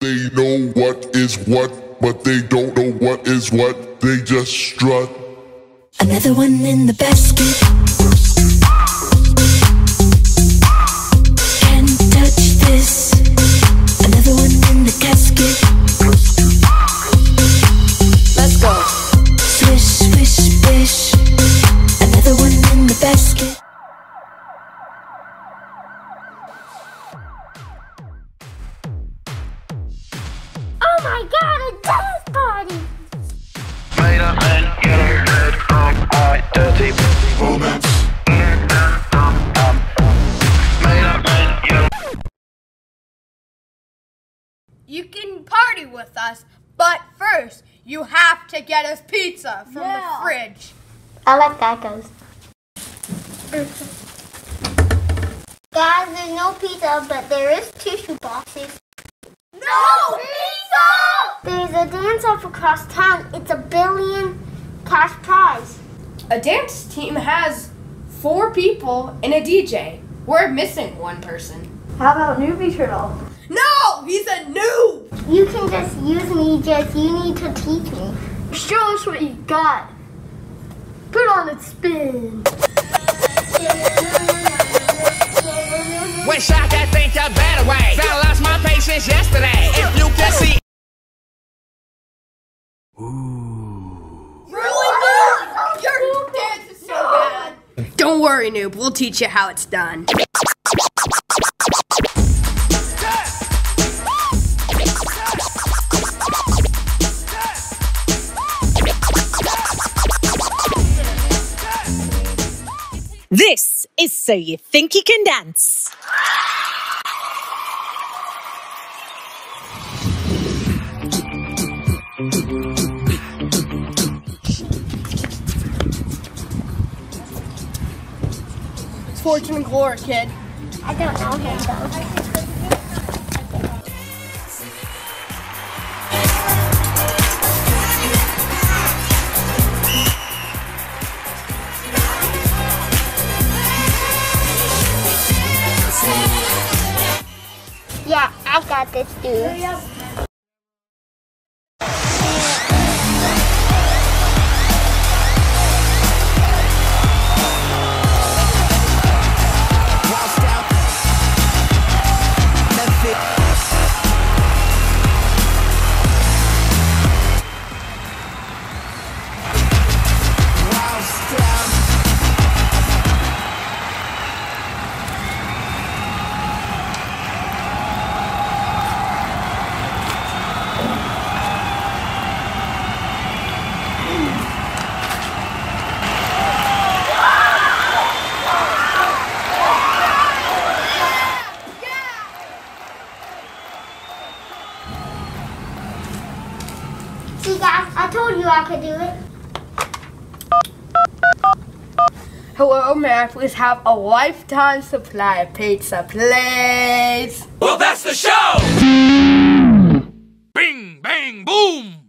They know what is what, but they don't know what is what. They just strut. Another one in the basket. Oh my god, a dance party! Made up and yellow red um, white dirty Moments. Made up and yellow You can party with us, but first you have to get us pizza from Yeah. the fridge. I like geckos. Guys, there's no pizza, but there is tissue boxes. No pizza! There's a dance off across town. It's a billion cash prize. A dance team has four people and a DJ. We're missing one person. How about Newbie Turtle? No, he's a noob. You can just use me, just you need to teach me. Show us what you got. Put on a spin. Wish I could think a better way. I lost my patience yesterday. If you can see. Really good. Your dance is so bad. Don't worry, noob. We'll teach you how it's done. This So You Think You Can Dance. It's fortune and glory, kid. I don't know him though. I got this dude. See guys, I told you I could do it. Hello, may I please have a lifetime supply of pizza, please? Well, that's the show. Bing, bang, boom.